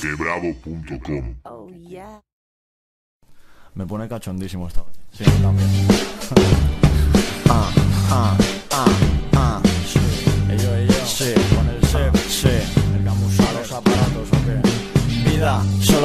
Quebravo.com Oh, yeah. Me pone cachondísimo esta vez. Sí, también.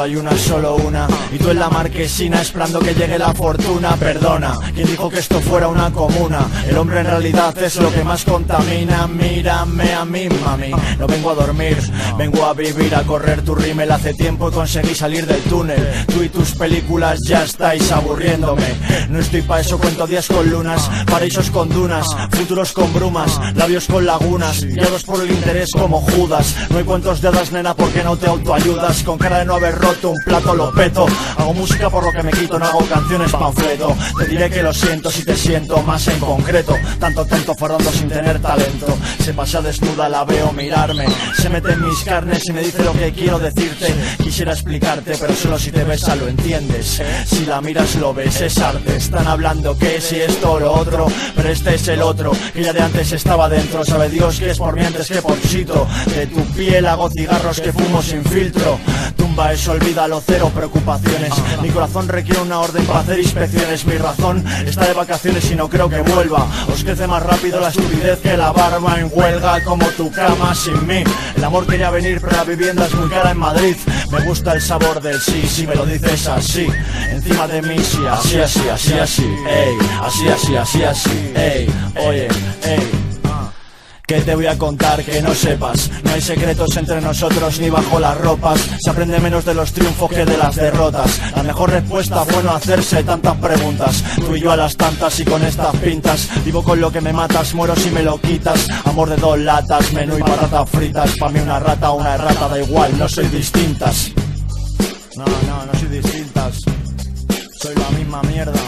hay una, solo una. Y tú en la marquesina esperando que llegue la fortuna. Perdona, quien dijo que esto fuera una comuna. El hombre en realidad es lo que más contamina. Mírame a mí, mami. No vengo a dormir, vengo a vivir A correr tu rímel. Hace tiempo conseguí salir del túnel. Tú y tus películas ya estáis aburriéndome. No estoy pa' eso, cuento días con lunas Paraísos con dunas, futuros con brumas Labios con lagunas, guiados por el interés como Judas. No hay cuentos de hadas, nena, porque no te autoayudas. Con cara de no haber roto un plato lo peto. Hago música por lo que me quito, no hago canciones panfleto. Te diré que lo siento si te siento más en concreto. Tanto tonto fardando sin tener talento. Se pasa desnuda, la veo mirarme. Se mete en mis carnes y me dice lo que quiero decirte. Quisiera explicarte, pero solo si te besa lo entiendes. Si la miras lo ves, es arte. Están hablando que si esto o lo otro Pero este es el otro, que ya de antes estaba dentro. Sabe Dios que es por mí antes que por sito De tu piel hago cigarros que fumo sin filtro Tumba eso, olvídalo, cero preocupaciones. Mi corazón requiere una orden para hacer inspecciones. Mi razón está de vacaciones y no creo que vuelva. Os crece más rápido la estupidez que la barba en huelga Como tu cama sin mí. El amor quería venir pero la vivienda es muy cara en Madrid. Me gusta el sabor del sí, si me lo dices así. Encima de mí, sí, así, así, así, así. Ey, así, así, así, así. Ey, oye, ey ¿Qué te voy a contar que no sepas? No hay secretos entre nosotros ni bajo las ropas. Se aprende menos de los triunfos que de las derrotas. La mejor respuesta fue no hacerse tantas preguntas. Tú y yo a las tantas y con estas pintas. Vivo con lo que me matas, muero si me lo quitas. Amor de dos latas, menú y patatas fritas. Pa' mí una rata una errata, da igual, no soy distintas. No, no, no soy distintas. Soy la misma mierda.